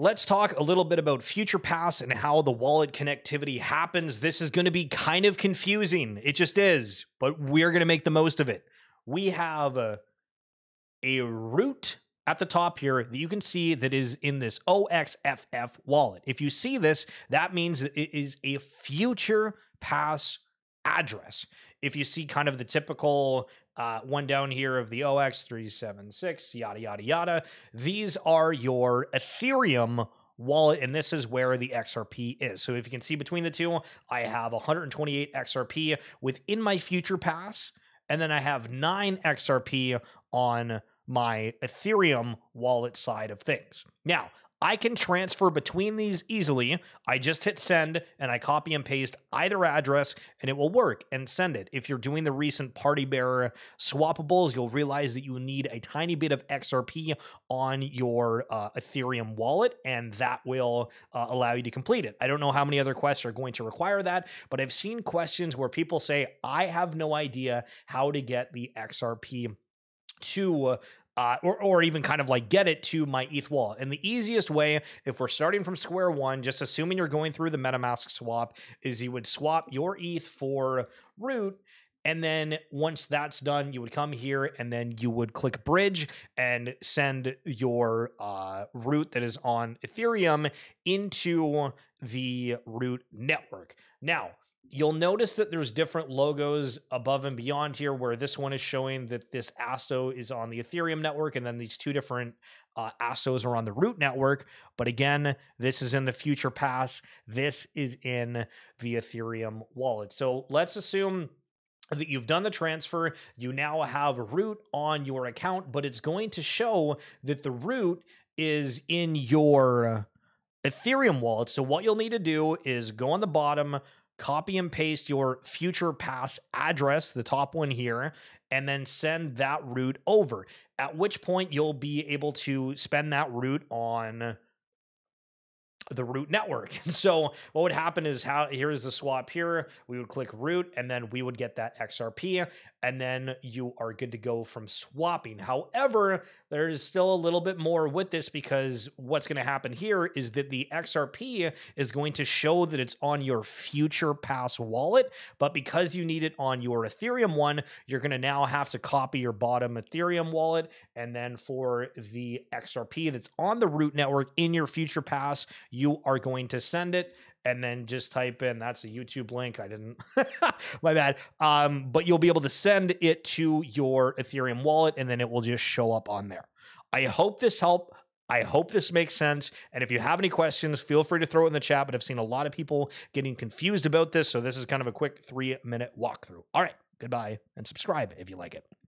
let's talk a little bit about FuturePass and how the wallet connectivity happens. This is going to be kind of confusing. It just is, but we're going to make the most of it. We have a, a root at the top here that you can see that is in this OXFF wallet. If you see this, that means it is a future pass address. If you see kind of the typical uh, one down here of the OX376, yada, yada, yada, these are your Ethereum wallet, and this is where the XRP is. So if you can see between the two, I have 128 XRP within my FuturePass, and then I have nine XRP on my Ethereum wallet side of things. Now, I can transfer between these easily. I just hit send and I copy and paste either address and it will work and send it. If you're doing the recent party bearer swappables, you'll realize that you need a tiny bit of XRP on your uh, Ethereum wallet and that will uh, allow you to complete it. I don't know how many other quests are going to require that, but I've seen questions where people say, I have no idea how to get the XRP to uh, or, or even kind of like get it to my ETH wallet. And the easiest way, if we're starting from square one, just assuming you're going through the MetaMask swap, is you would swap your ETH for root. And then once that's done, you would come here and then you would click bridge and send your uh, root that is on Ethereum into the root network. Now, You'll notice that there's different logos above and beyond here, where this one is showing that this ASTO is on the Ethereum network, and then these two different uh, ASTOs are on the root network. But again, this is in the FuturePass. This is in the Ethereum wallet. So let's assume that you've done the transfer, you now have root on your account, but it's going to show that the root is in your Ethereum wallet. So what you'll need to do is go on the bottom, copy and paste your FuturePass address, the top one here, and then send that root over. At which point you'll be able to spend that root on the root network. And so what would happen is how here's the swap here. We would click root and then we would get that XRP and then you are good to go from swapping. However, there is still a little bit more with this because what's going to happen here is that the XRP is going to show that it's on your FuturePass wallet, but because you need it on your Ethereum one, you're going to now have to copy your bottom Ethereum wallet and then for the XRP that's on the root network in your future pass, you are going to send it and then just type in that's a YouTube link. I didn't, my bad. Um, but you'll be able to send it to your Ethereum wallet and then it will just show up on there. I hope this helped. I hope this makes sense. And if you have any questions, feel free to throw it in the chat. But I've seen a lot of people getting confused about this. So this is kind of a quick three minute walkthrough. All right. Goodbye and subscribe if you like it.